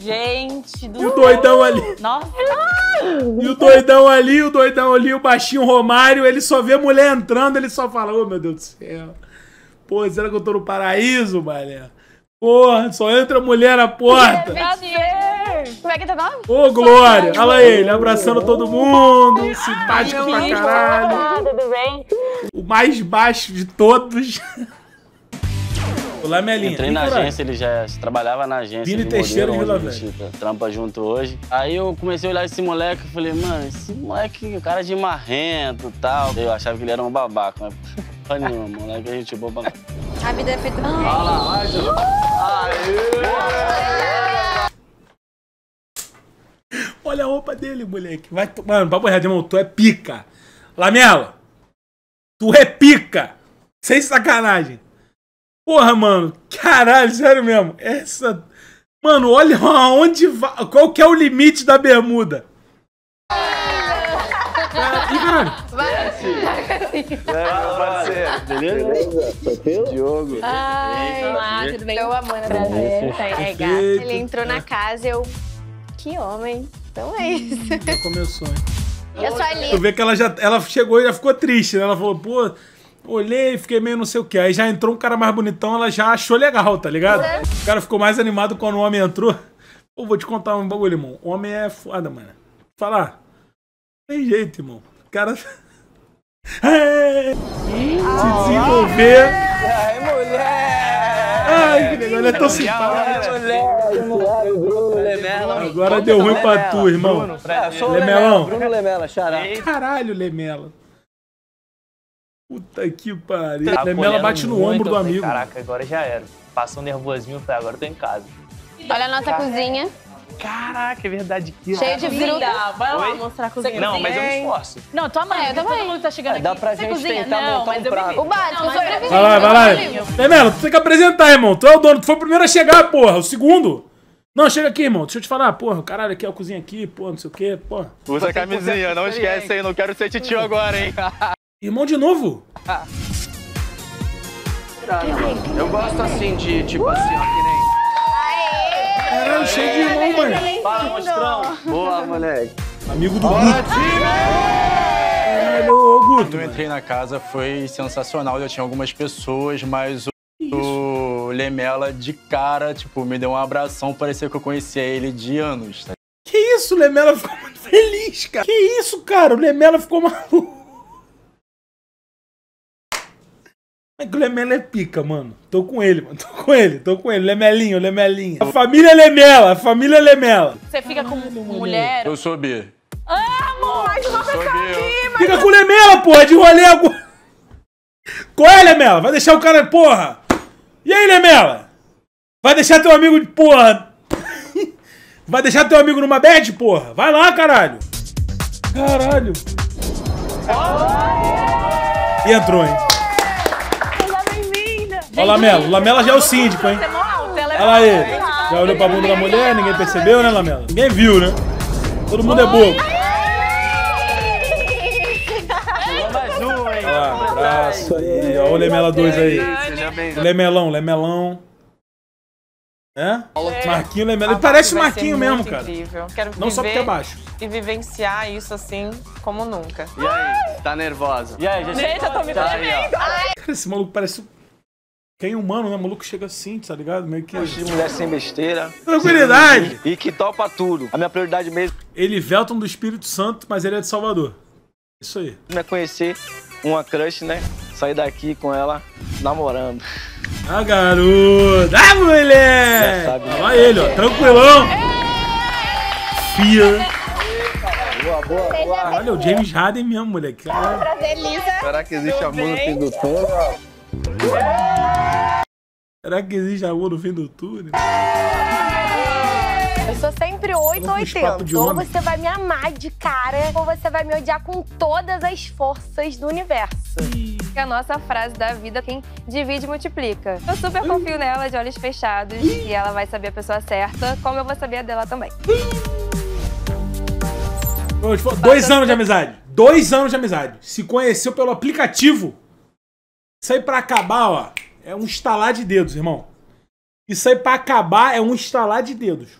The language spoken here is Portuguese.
Gente do E o doidão ali. Nossa. E o doidão ali, o doidão ali, o baixinho Romário, ele só vê mulher entrando, ele só fala, ô meu Deus do céu. Pô, será que eu tô no paraíso, mané? Porra, só entra mulher na porta. Como é que tá nome? Ô, Glória! Olha lá ele, abraçando todo mundo, simpático pra caralho. Tudo bem? O mais baixo de todos. Olá, Melinha. Entrei na agência, ele já trabalhava na agência. Vini de Teixeira, modelo, Vila onde a gente Trampa junto hoje. Aí eu comecei a olhar esse moleque e falei, mano, esse moleque, cara de marrento e tal. Eu achava que ele era um babaca, mas porra nenhuma, moleque, a gente boa pra... A vida é feita. Olha lá, olha, Ju. Olha a roupa dele, moleque. Vai, mano, papo reto, irmão, tu é pica. Lamela, tu é pica. Sem sacanagem. Porra, mano, caralho, sério mesmo. Essa. Mano, olha aonde vai. Qual que é o limite da bermuda? Ih, caralho. Beleza? Diogo. Ai, Olá, tudo bem? Tô amando prazer. É gato. Ele entrou na casa eu. Que homem. Então é isso. Já começou, hein? Eu sou a Tu Liz. vê que ela já ela chegou e já ficou triste, né? Ela falou, pô, olhei, fiquei meio não sei o que. Aí já entrou um cara mais bonitão, ela já achou legal, tá ligado? O cara ficou mais animado quando o homem entrou. Pô, vou te contar um bagulho, irmão. O homem é foda, mano. Falar. Tem jeito, irmão. O cara. É. Se desenvolver. Ai, mulher! Ai, que legal. Ele é tão simpático. Agora deu ruim pra tu, irmão. Lemelão. Bruno Lemela, xará. Caralho, Lemela. Puta que pariu. Tá acolhendo bate no muito, ombro do amigo. Caraca, agora já era. Passou um nervosismo, falei, agora eu tô em casa. Olha a nossa cozinha. Caraca, é verdade que Cheia de fruta. Vai lá Oi? mostrar a cozinha. Não, mas eu me esforço. Não, tua mãe, É, eu também. todo mundo tá chegando aqui. Dá pra Você gente cozinha? tentar não, montar mas um eu prato. O básico, Não, bebi. Vai lá, vai lá. Lemela, tu tem que apresentar, irmão. Tu é o dono, tu foi o primeiro a chegar, porra. O segundo. Não, chega aqui, irmão. Deixa eu te falar, porra. Caralho, aqui é a cozinha aqui, porra, não sei o quê, porra. Usa a camisinha, não esquece, hein? Não quero ser titio agora, hein? Irmão de novo? Eu gosto assim de, tipo assim, ó, que nem... Caralho, cheio de irmão, mano. Fala, monstrão. Boa, moleque. Amigo do Guto. Caralho, ô Guto. Quando eu entrei na casa foi sensacional, já tinha algumas pessoas, mas o, o Lemela de cara, tipo, me deu um abração, parecia que eu conhecia ele de anos, tá? Que isso, o Lemela ficou muito feliz, cara. Que isso, cara? O Lemela ficou maluco. É que o Lemela é pica, mano. Tô com ele, mano. Tô com ele, tô com ele. Lemelinho, Lemelinha. A família Lemela, a família Lemela. Você fica com mulher. Eu sou B. Amo! Mais uma Sou B. Fica com o Lemela, porra, de rolê agora. Qual é, Lemela? Vai deixar o cara, porra? E aí, Lemela? Vai deixar teu amigo de porra? Vai deixar teu amigo numa bad, porra? Vai lá, caralho. Caralho. E entrou, hein? Ó, o Lamela. O Lamela já é o síndico, hein? É é Olha ele. Já olhou pra bunda da mulher, ninguém percebeu, né, Lamela? Ninguém viu, né? Todo mundo é bobo. Mais um, hein? Olha lá, abraço aí. Ó o Lemela 2 aí. Lemelão, Lemelão. É? Marquinho Lemela. Ele parece o Marquinho mesmo, cara. Incrível. Quero Não só porque é baixo. e vivenciar isso assim como nunca. E aí, tá nervosa? E aí, já Gente, eu tô me Tá aí, ó. Cara, esse maluco parece. Quem é humano, né? O maluco chega assim, tá ligado? Meio que. De mulher sem besteira. Tranquilidade. E que topa tudo. A minha prioridade mesmo Ele Velton do Espírito Santo, mas ele é de Salvador. Isso aí. é conhecer uma crush, né? Sair daqui com ela namorando. Ah, garoto! Ah, mulher! Já sabe? Olha ele, ó. Tranquilão. Fia. Boa, boa, boa. Olha, o James Harden mesmo, moleque. Prazer, Lisa. Será que existe amor no fim do túnel? Será que existe amor no fim do túnel? Eu sou sempre 8 ou Uns papos de 80. Ou você vai me amar de cara, ou você vai me odiar com todas as forças do universo. É a nossa frase da vida, quem divide multiplica. Eu super confio nela de olhos fechados e ela vai saber a pessoa certa, como eu vou saber a dela também. Tipo, Dois anos de amizade. Dois anos de amizade. Se conheceu pelo aplicativo. Isso aí pra acabar, ó, é um estalar de dedos, irmão. Isso aí pra acabar é um estalar de dedos.